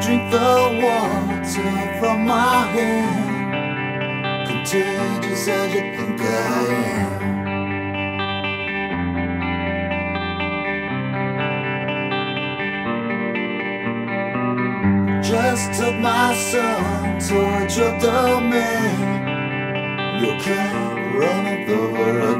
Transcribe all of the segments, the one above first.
drink the water from my hand. Contagious as you think I am. Just took my son towards your domain. You can't run it over again.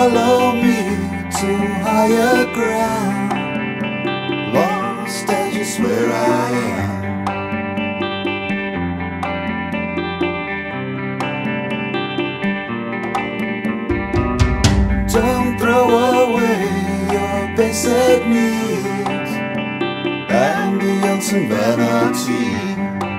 Follow me to higher ground? Lost as just where I am. Don't throw away your basic needs. And vanity.